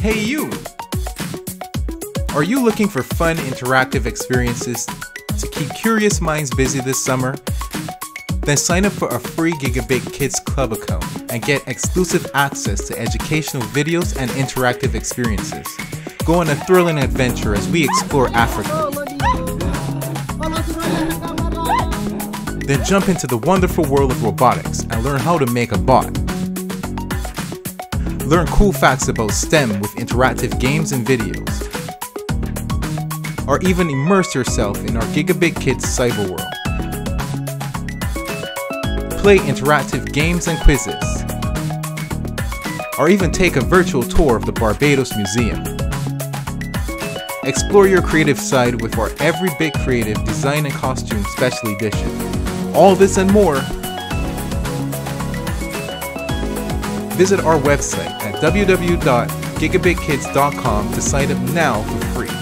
Hey you! Are you looking for fun, interactive experiences to keep curious minds busy this summer? Then sign up for a free Gigabit Kids Club account and get exclusive access to educational videos and interactive experiences. Go on a thrilling adventure as we explore Africa. Then jump into the wonderful world of robotics and learn how to make a bot. Learn cool facts about STEM with interactive games and videos. Or even immerse yourself in our Gigabit Kids cyber world. Play interactive games and quizzes. Or even take a virtual tour of the Barbados Museum. Explore your creative side with our Every Bit Creative Design and Costume Special Edition. All this and more Visit our website at www.gigabitkids.com to sign up now for free.